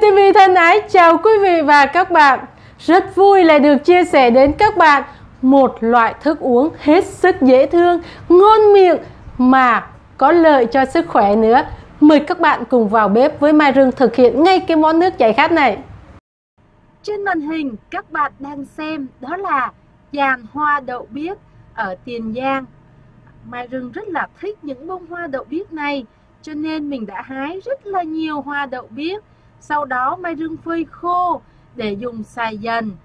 TV thân ái chào quý vị và các bạn. Rất vui lại được chia sẻ đến các bạn một loại thức uống hết sức dễ thương, ngon miệng mà có lợi cho sức khỏe nữa. Mời các bạn cùng vào bếp với Mai Rương thực hiện ngay cái món nước giải khát này. Trên màn hình các bạn đang xem đó là dàn hoa đậu biếc ở Tiền Giang. Mai Rương rất là thích những bông hoa đậu biếc này cho nên mình đã hái rất là nhiều hoa đậu biếc sau đó Mai Rương phơi khô để dùng xài dần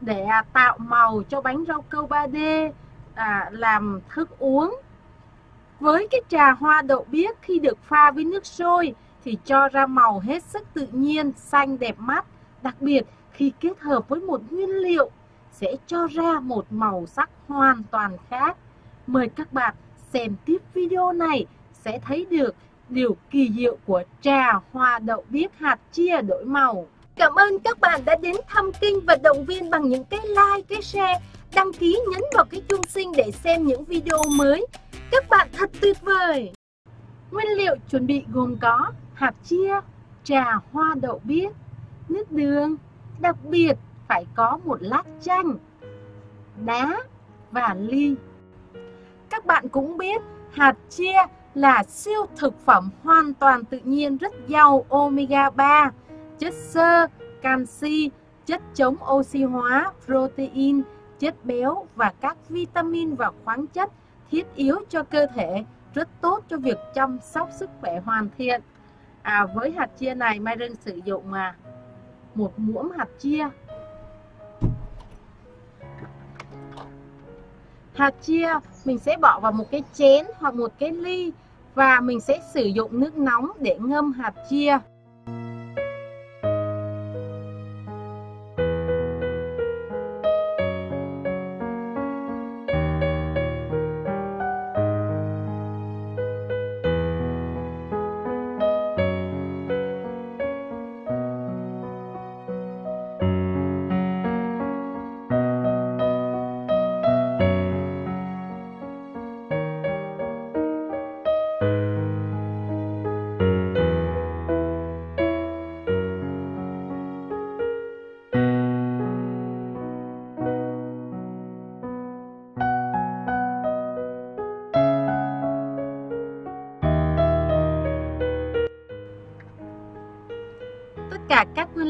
để à, tạo màu cho bánh rau câu 3D à, làm thức uống. Với cái trà hoa đậu biếc khi được pha với nước sôi thì cho ra màu hết sức tự nhiên xanh đẹp mắt. Đặc biệt khi kết hợp với một nguyên liệu sẽ cho ra một màu sắc hoàn toàn khác. Mời các bạn xem tiếp video này sẽ thấy được điều kỳ diệu của trà hoa đậu biếc hạt chia đổi màu. Cảm ơn các bạn đã đến thăm kênh và động viên bằng những cái like, cái share, đăng ký nhấn vào cái chuông sinh để xem những video mới. Các bạn thật tuyệt vời! Nguyên liệu chuẩn bị gồm có hạt chia, trà hoa đậu biếc, nước đường, đặc biệt phải có một lát chanh, đá và ly. Các bạn cũng biết hạt chia là siêu thực phẩm hoàn toàn tự nhiên rất giàu omega 3, chất xơ, canxi, chất chống oxy hóa, protein, chất béo và các vitamin và khoáng chất thiết yếu cho cơ thể, rất tốt cho việc chăm sóc sức khỏe hoàn thiện. À, với hạt chia này Mai Rân sử dụng mà một muỗng hạt chia hạt chia, mình sẽ bỏ vào một cái chén hoặc một cái ly và mình sẽ sử dụng nước nóng để ngâm hạt chia.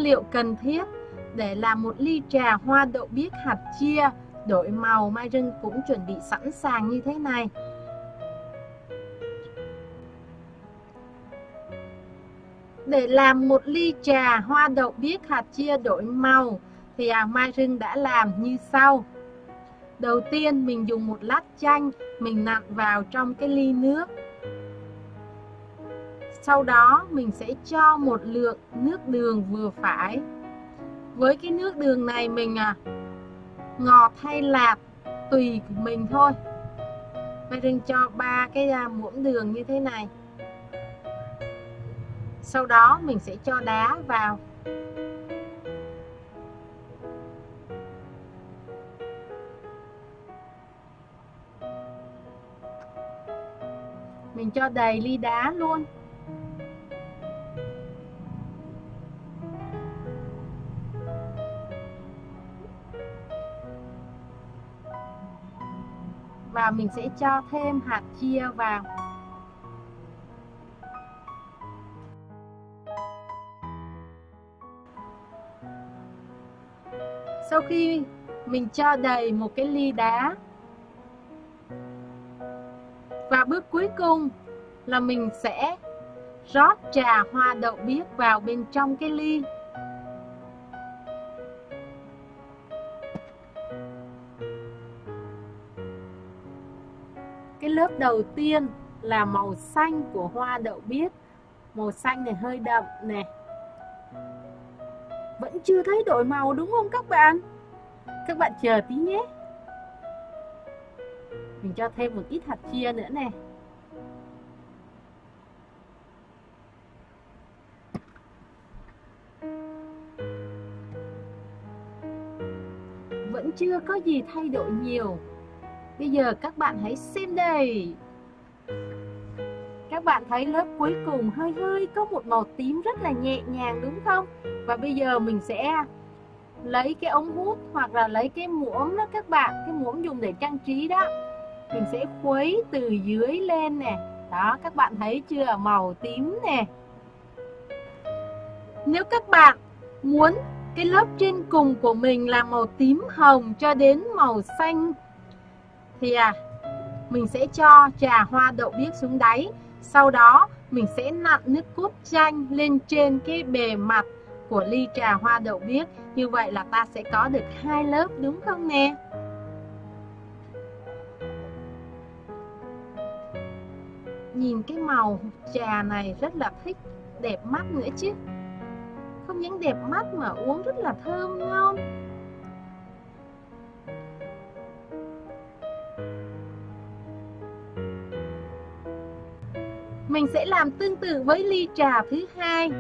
Liệu cần thiết để làm một ly trà hoa đậu biếc hạt chia đổi màu Mai Trân cũng chuẩn bị sẵn sàng như thế này. Để làm một ly trà hoa đậu biếc hạt chia đổi màu thì à, Mai Rưng đã làm như sau. Đầu tiên mình dùng một lát chanh mình nặn vào trong cái ly nước sau đó mình sẽ cho một lượng nước đường vừa phải. Với cái nước đường này mình à ngọt hay lạt tùy mình thôi. Mai Rinh cho ba cái à, muỗng đường như thế này. Sau đó mình sẽ cho đá vào. Mình cho đầy ly đá luôn. Và mình sẽ cho thêm hạt chia vào. Sau khi mình cho đầy một cái ly đá, và bước cuối cùng là mình sẽ rót trà hoa đậu biếc vào bên trong cái ly. Đầu tiên là màu xanh của hoa đậu biếc. Màu xanh này hơi đậm nè vẫn chưa thấy đổi màu đúng không các bạn? Các bạn chờ tí nhé. Mình cho thêm một ít hạt chia nữa nè vẫn chưa có gì thay đổi nhiều. Bây giờ các bạn hãy xem đây. Các bạn thấy lớp cuối cùng hơi hơi có một màu tím rất là nhẹ nhàng, đúng không? Và bây giờ mình sẽ lấy cái ống hút hoặc là lấy cái muỗng đó các bạn, cái muỗng dùng để trang trí đó. Mình sẽ khuấy từ dưới lên nè. Đó, các bạn thấy chưa? Màu tím nè. Nếu các bạn muốn cái lớp trên cùng của mình là màu tím hồng cho đến màu xanh thì à mình sẽ cho trà hoa đậu biếc xuống đáy, sau đó mình sẽ nặn nước cốt chanh lên trên cái bề mặt của ly trà hoa đậu biếc. Như vậy là ta sẽ có được hai lớp, đúng không nè? Nhìn cái màu trà này rất là thích, đẹp mắt nữa chứ. Không những đẹp mắt mà uống rất là thơm ngon mình sẽ làm tương tự với ly trà thứ hai.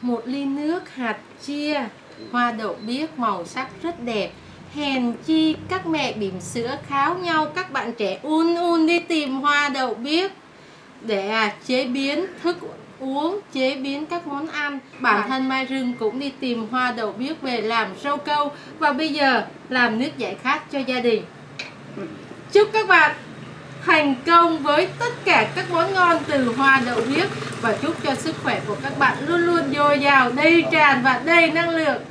Một ly nước hạt chia, hoa đậu biếc màu sắc rất đẹp. Hèn chi các mẹ bỉm sữa kháo nhau, các bạn trẻ un un đi tìm hoa đậu biếc. Để à, chế biến, thức uống, chế biến các món ăn. Bản thân mai rừng cũng đi tìm hoa đậu biếc về làm rau câu. Và bây giờ, làm nước giải khát cho gia đình. Chúc các bạn thành công với tất cả các món ngon từ hoa đậu biếc. Và chúc cho sức khỏe của các bạn luôn luôn dồi dào, đầy tràn và đầy năng lượng.